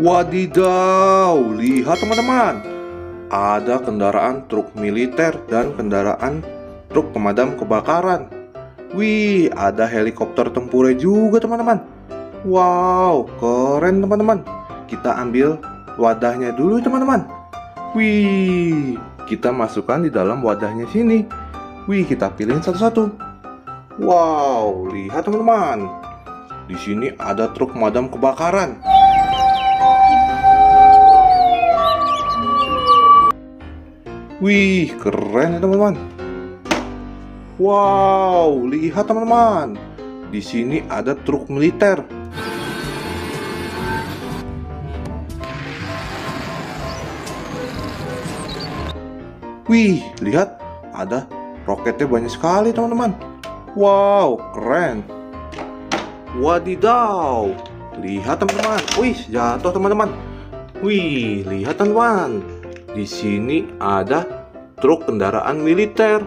Wadidaw, lihat teman-teman. Ada kendaraan truk militer dan kendaraan truk pemadam kebakaran. Wih, ada helikopter tempurnya juga teman-teman. Wow, keren teman-teman. Kita ambil wadahnya dulu teman-teman. Wih, kita masukkan di dalam wadahnya sini. Wih, kita pilih satu-satu. Wow, lihat teman-teman. Di sini ada truk pemadam kebakaran. Wih, keren ya teman-teman. Wow, lihat teman-teman. Di sini ada truk militer. Wih, lihat ada roketnya banyak sekali teman-teman. Wow, keren. Wadidaw. Lihat teman-teman. Wih, jatuh teman-teman. Wih, lihat teman-teman. Di sini ada truk kendaraan militer.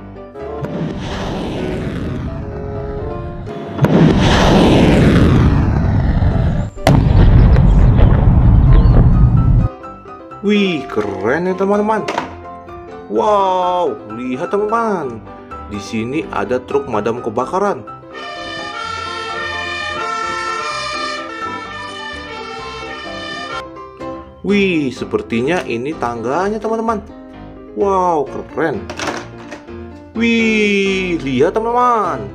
Wih, keren ya teman-teman. Wow, lihat teman-teman. Di sini ada truk madam kebakaran. Wih, sepertinya ini tangganya teman-teman. Wow, keren. Wih, lihat teman-teman.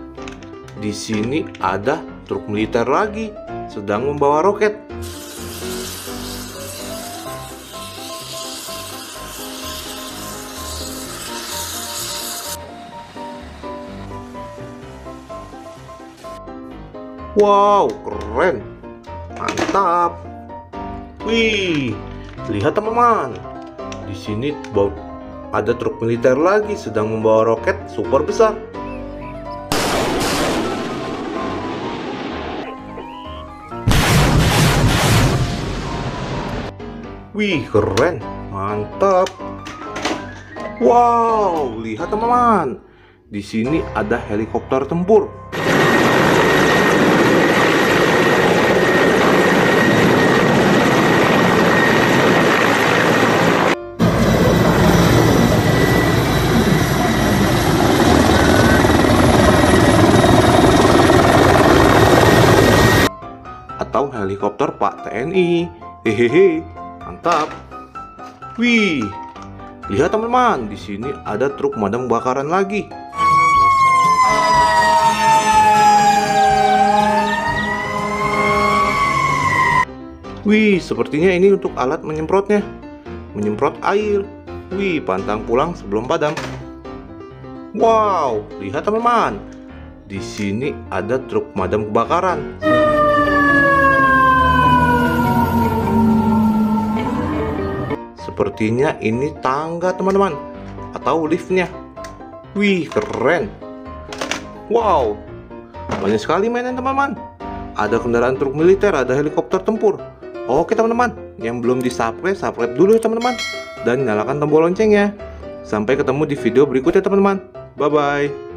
Di sini ada truk militer lagi sedang membawa roket. Wow, keren. Mantap. Wih, lihat teman-teman. Di sini ada truk militer lagi sedang membawa roket super besar. Wih, keren. Mantap. Wow, lihat teman-teman. Di sini ada helikopter tempur. Atau helikopter Pak TNI. Hehehe, mantap. Wih, lihat teman-teman, di sini ada truk madam kebakaran lagi. Wih, sepertinya ini untuk alat menyemprotnya. Menyemprot air. Wih, pantang pulang sebelum padam. Wow, lihat teman-teman. Di sini ada truk madam kebakaran. Sepertinya ini tangga teman-teman. Atau liftnya. Wih keren. Wow. Banyak sekali mainan teman-teman. Ada kendaraan truk militer, ada helikopter tempur. Oke teman-teman. Yang belum di subscribe, subscribe dulu ya teman-teman. Dan nyalakan tombol loncengnya. Sampai ketemu di video berikutnya teman-teman. Bye-bye